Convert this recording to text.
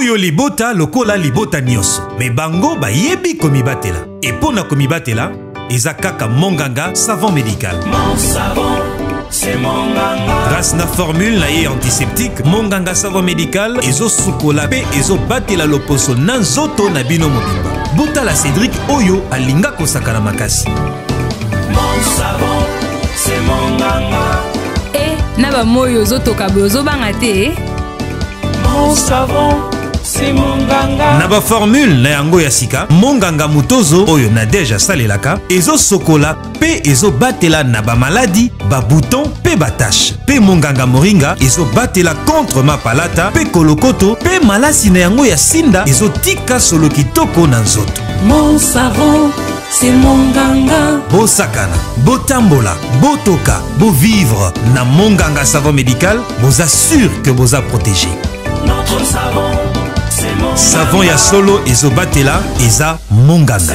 oyo libota lokola libota nyonso me bango bayebi komibatela e mpo na komibatela eza kaka monganga savon médical Mon savon. grâce na formule na ye antiseptique monganga savon médical ezosukola mpe ezobatela loposo na nzoto na bino mobimba botala cédrik oyo alinga kosakana makasi Mon savon, c'est mon ganga. e na bamoi ozotoka boye ozobanga te Mon savon. na baformule na yango ya sika monganga motozo oyo nadege asalelaka ezosokola mpe ezobatela na bamaladi babuton mpe batashe mpe monganga moringa ezobatela contre mapalata mpe kolokoto mpe malasi na yango ya sinda ezotika solo kitoko na nzoto Mon savon. c'est monganga bosakana botambola botoka bovivre na monganga savon médical boza sûr que boza protégé notre savon savon ya solo ezobatela eza monganga